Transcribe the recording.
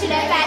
Should